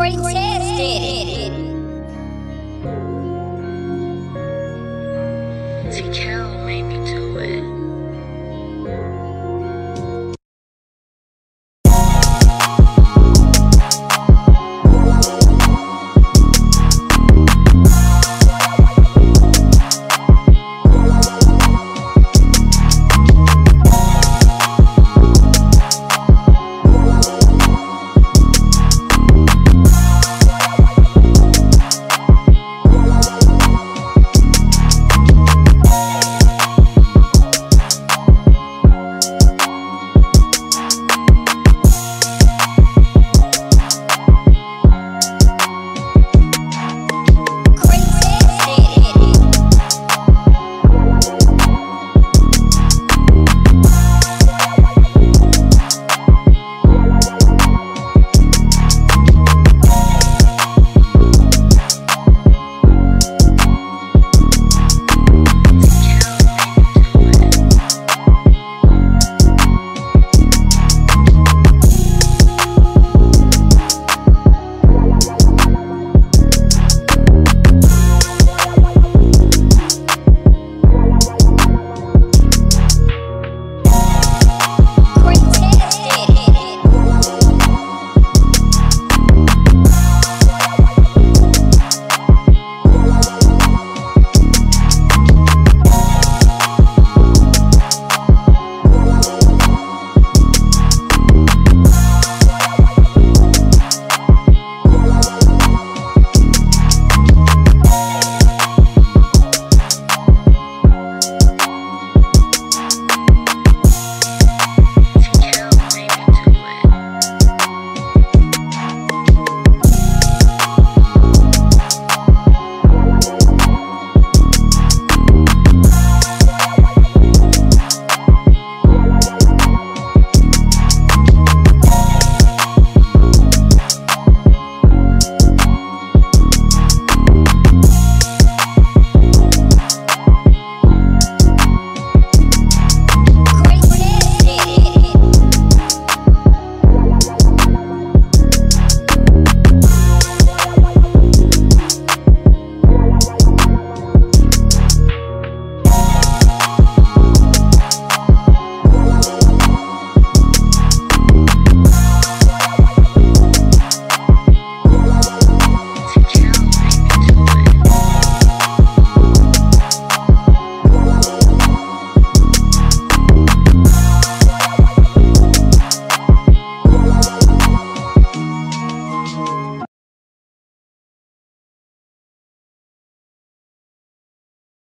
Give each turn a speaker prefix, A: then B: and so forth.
A: Corey did it. Made me do it.